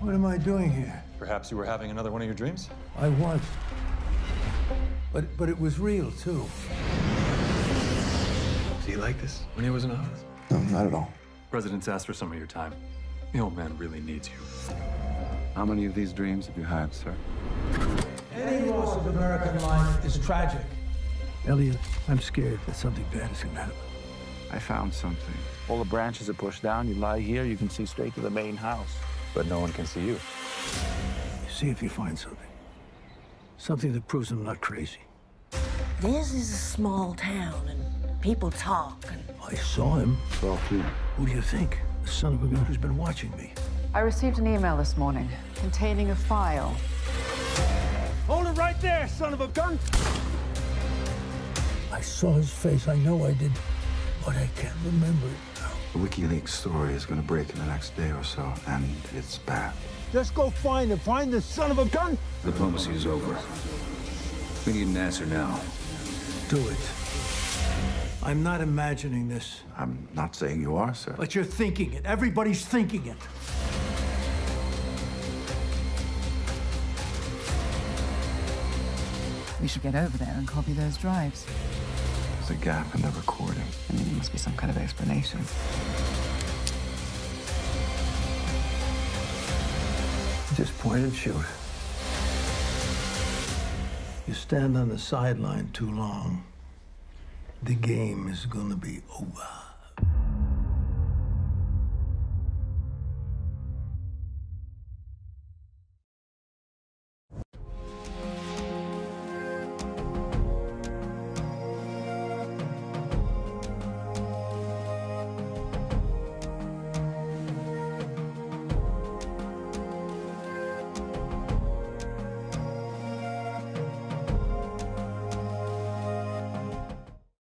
What am I doing here? Perhaps you were having another one of your dreams? I was. But but it was real too. Do you like this when he was in office? No, not at all. President's asked for some of your time. The old man really needs you. How many of these dreams have you had, sir? Any loss of American life is tragic. Elliot, I'm scared that something bad is gonna happen. I found something. All the branches are pushed down. You lie here, you can see straight to the main house. But no one can see you. See if you find something. Something that proves I'm not crazy. This is a small town, and people talk. And I saw him. Saw who? Who do you think? The son of a gun who's been watching me. I received an email this morning containing a file. Hold it right there, son of a gun! I saw his face. I know I did, but I can't remember it now. The WikiLeaks story is going to break in the next day or so, and it's bad. Just go find him. Find the son of a gun. Diplomacy is over. We need an answer now. Do it. I'm not imagining this, I'm not saying you are, sir. but you're thinking it. Everybody's thinking it. We should get over there and copy those drives. There's a gap in the recording. And there must be some kind of explanation. Just point and shoot. You stand on the sideline too long, the game is gonna be over.